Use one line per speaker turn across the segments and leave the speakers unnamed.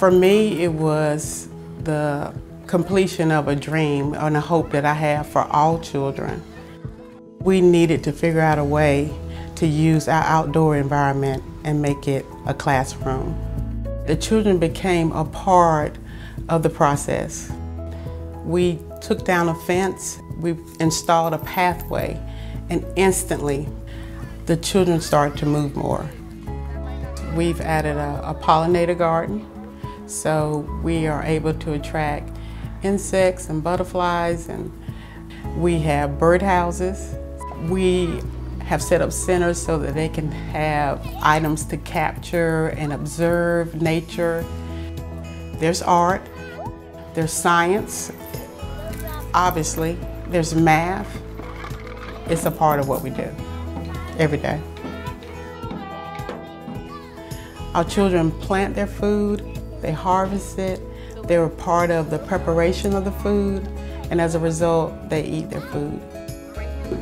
For me, it was the completion of a dream and a hope that I have for all children. We needed to figure out a way to use our outdoor environment and make it a classroom. The children became a part of the process. We took down a fence, we installed a pathway, and instantly the children started to move more. We've added a, a pollinator garden, so we are able to attract insects and butterflies, and we have birdhouses. We have set up centers so that they can have items to capture and observe nature. There's art, there's science, obviously, there's math. It's a part of what we do every day. Our children plant their food, they harvest it, they're a part of the preparation of the food, and as a result, they eat their food.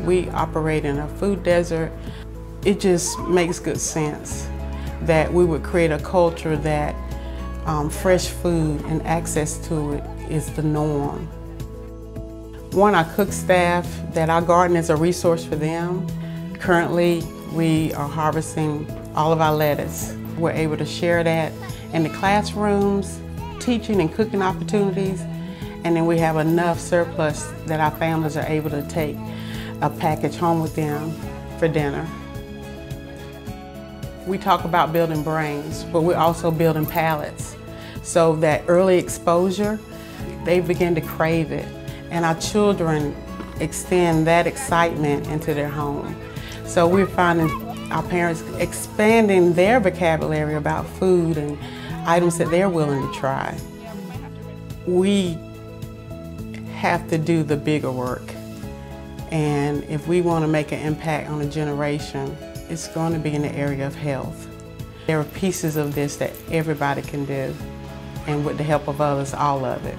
We operate in a food desert. It just makes good sense that we would create a culture that um, fresh food and access to it is the norm. One, our cook staff, that our garden is a resource for them. Currently, we are harvesting all of our lettuce. We're able to share that in the classrooms, teaching and cooking opportunities, and then we have enough surplus that our families are able to take a package home with them for dinner. We talk about building brains, but we're also building palates. So that early exposure, they begin to crave it and our children extend that excitement into their home. So we're finding our parents expanding their vocabulary about food and items that they're willing to try. We have to do the bigger work. And if we want to make an impact on a generation, it's going to be in the area of health. There are pieces of this that everybody can do, and with the help of others, all of it.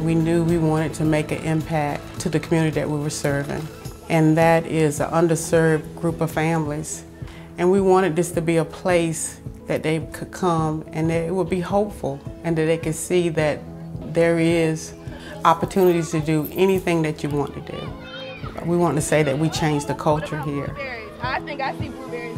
We knew we wanted to make an impact to the community that we were serving, and that is an underserved group of families. And we wanted this to be a place that they could come and that it would be hopeful and that they could see that there is opportunities to do anything that you want to do. We want to say that we changed the culture here.
I think I see blueberries